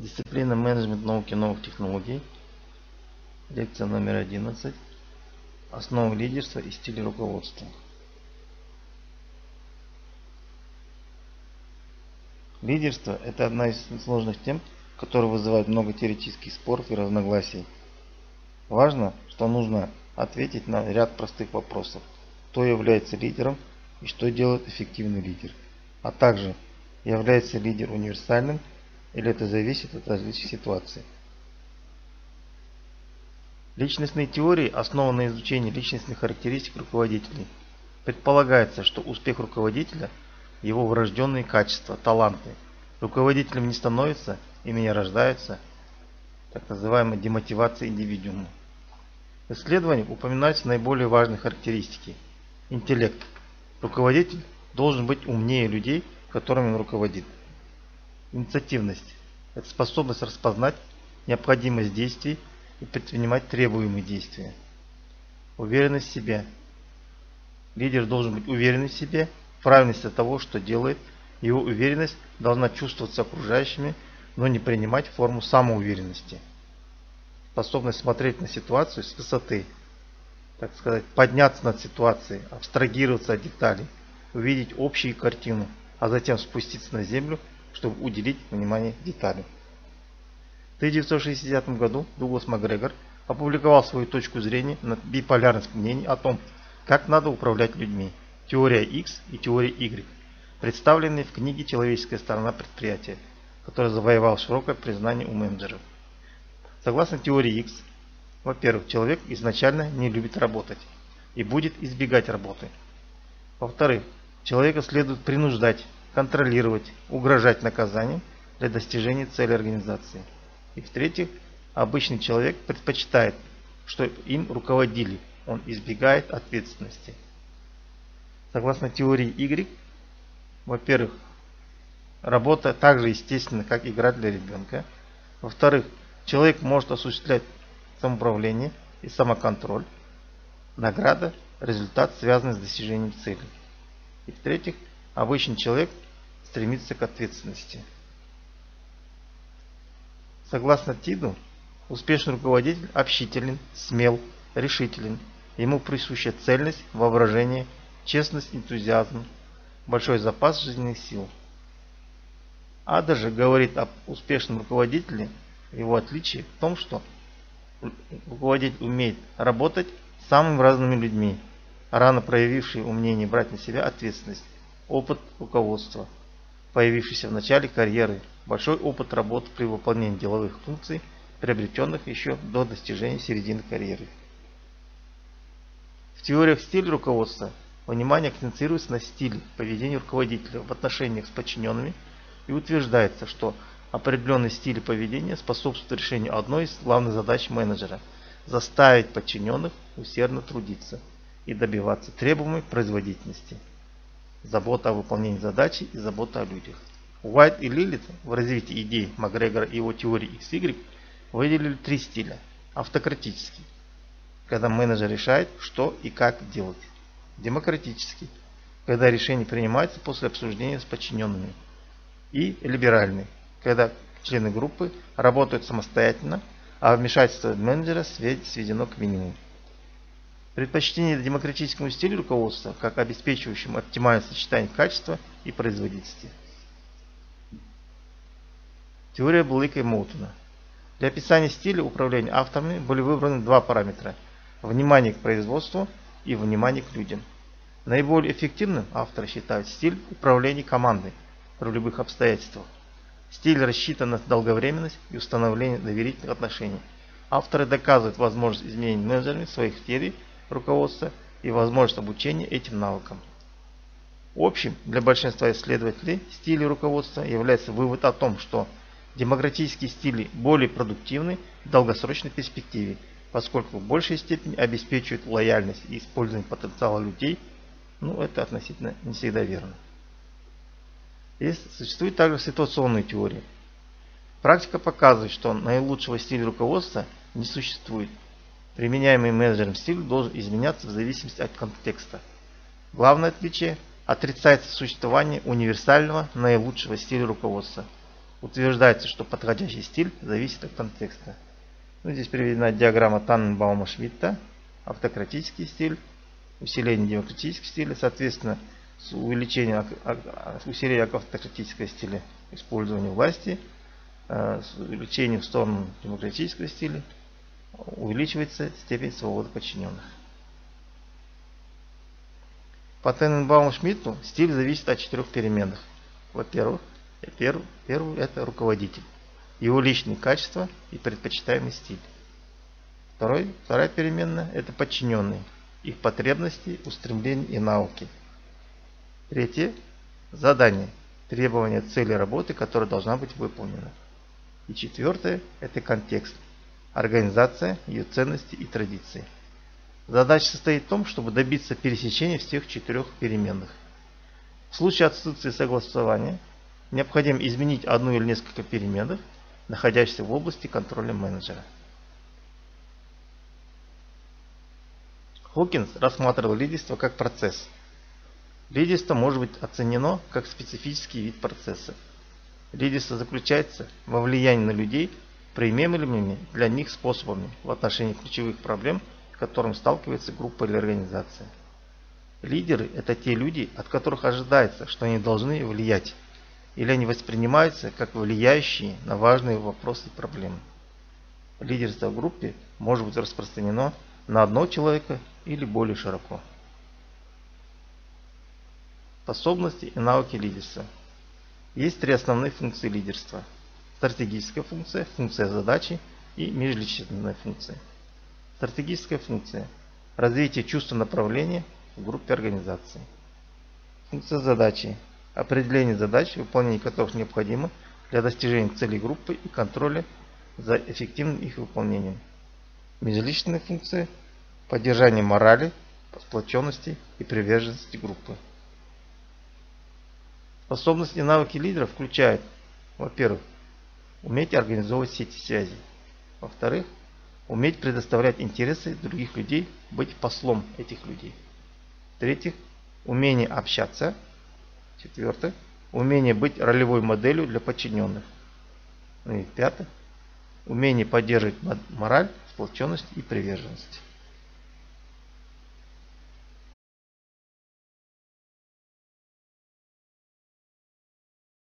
Дисциплина менеджмент науки новых технологий. Лекция номер 11. Основы лидерства и стиль руководства. Лидерство – это одна из сложных тем, которая вызывает много теоретических споров и разногласий. Важно, что нужно ответить на ряд простых вопросов. Кто является лидером и что делает эффективный лидер. А также, является лидер универсальным или это зависит от различных ситуаций. Личностные теории основаны на изучении личностных характеристик руководителей. Предполагается, что успех руководителя – его врожденные качества, таланты. Руководителем не становится, ими не рождаются, так называемая демотивация индивидуума. В исследованиях упоминаются наиболее важные характеристики. Интеллект. Руководитель должен быть умнее людей, которыми он руководит. Инициативность. Это способность распознать необходимость действий и предпринимать требуемые действия. Уверенность в себе. Лидер должен быть уверен в себе правильности того, что делает, его уверенность должна чувствоваться окружающими, но не принимать форму самоуверенности. Способность смотреть на ситуацию с высоты, так сказать, подняться над ситуацией, абстрагироваться от деталей, увидеть общую картину, а затем спуститься на землю, чтобы уделить внимание деталям. В 1960 году Дуглас Макгрегор опубликовал свою точку зрения на биполярность мнений о том, как надо управлять людьми. Теория X и теория Y, представленные в книге «Человеческая сторона предприятия», которая завоевал широкое признание у менеджеров. Согласно теории X, во-первых, человек изначально не любит работать и будет избегать работы. Во-вторых, человека следует принуждать, контролировать, угрожать наказанием для достижения цели организации. И в-третьих, обычный человек предпочитает, что им руководили, он избегает ответственности. Согласно теории Y, во-первых, работа так же естественна, как игра для ребенка. Во-вторых, человек может осуществлять самоуправление и самоконтроль. Награда – результат, связанный с достижением цели. И в-третьих, обычный человек стремится к ответственности. Согласно Тиду, успешный руководитель общителен, смел, решителен. Ему присуща цельность, воображение – честность, энтузиазм, большой запас жизненных сил. Ада же говорит об успешном руководителе, его отличие в том, что руководитель умеет работать с самыми разными людьми, рано проявившие умение брать на себя ответственность, опыт руководства, появившийся в начале карьеры, большой опыт работы при выполнении деловых функций, приобретенных еще до достижения середины карьеры. В теориях стиля руководства Внимание акцентируется на стиле поведения руководителя в отношениях с подчиненными и утверждается, что определенный стиль поведения способствует решению одной из главных задач менеджера – заставить подчиненных усердно трудиться и добиваться требуемой производительности. Забота о выполнении задачи и забота о людях. Уайт и Лилит в развитии идей Макгрегора и его теории XY выделили три стиля. Автократический, когда менеджер решает, что и как делать демократический, когда решение принимается после обсуждения с подчиненными, и либеральный, когда члены группы работают самостоятельно, а вмешательство менеджера сведено к минимуму. Предпочтение демократическому стилю руководства, как обеспечивающему оптимальное сочетание качества и производительности. Теория Блыка и Моутона. Для описания стиля управления авторами были выбраны два параметра – внимание к производству и внимание к людям. Наиболее эффективным авторы считают стиль управления командой при любых обстоятельствах. Стиль рассчитан на долговременность и установление доверительных отношений. Авторы доказывают возможность изменения менеджерами своих стилей руководства и возможность обучения этим навыкам. Общим для большинства исследователей стилей руководства является вывод о том, что демократические стили более продуктивны в долгосрочной перспективе, поскольку в большей степени обеспечивают лояльность и использование потенциала людей – ну, это относительно не всегда верно. Есть, существует также ситуационные теории. Практика показывает, что наилучшего стиля руководства не существует. Применяемый менеджером стиль должен изменяться в зависимости от контекста. Главное отличие – отрицается существование универсального наилучшего стиля руководства. Утверждается, что подходящий стиль зависит от контекста. Ну, здесь приведена диаграмма Танненбаума-Шмидта, автократический стиль, усиление демократического стиля, соответственно, с увеличением усиления автократического стиля использования власти, э, с увеличением в сторону демократического стиля увеличивается степень свободы подчиненных. По Тененбауму Шмидту стиль зависит от четырех переменных. Во-первых, первый, первый это руководитель, его личные качества и предпочитаемый стиль. Второй, вторая переменная это подчиненные, их потребности, устремления и науки. Третье – задание, требования цели работы, которая должна быть выполнена. И четвертое – это контекст, организация, ее ценности и традиции. Задача состоит в том, чтобы добиться пересечения всех четырех переменных. В случае отсутствия согласования необходимо изменить одну или несколько переменных, находящихся в области контроля менеджера. Хокинс рассматривал лидерство как процесс. Лидерство может быть оценено как специфический вид процесса. Лидерство заключается во влиянии на людей приемлемыми для них способами в отношении ключевых проблем – которым сталкивается группа или организация. Лидеры – это те люди, от которых ожидается, что они должны влиять, или они воспринимаются как влияющие на важные вопросы и проблемы. Лидерство в группе может быть распространено на одного человека или более широко. Способности и навыки лидерства. Есть три основные функции лидерства. Стратегическая функция, функция задачи и межличностная функция. Стратегическая функция. Развитие чувства направления в группе организации. Функция задачи. Определение задач, выполнение которых необходимо для достижения целей группы и контроля за эффективным их выполнением. Межличная функция. Поддержание морали, сплоченности и приверженности группы. Способности и навыки лидера включают, во-первых, уметь организовывать сети связи. Во-вторых, Уметь предоставлять интересы других людей, быть послом этих людей. В-третьих, умение общаться. Четвертое, умение быть ролевой моделью для подчиненных. Ну и пятое, умение поддерживать мораль, сплоченность и приверженность.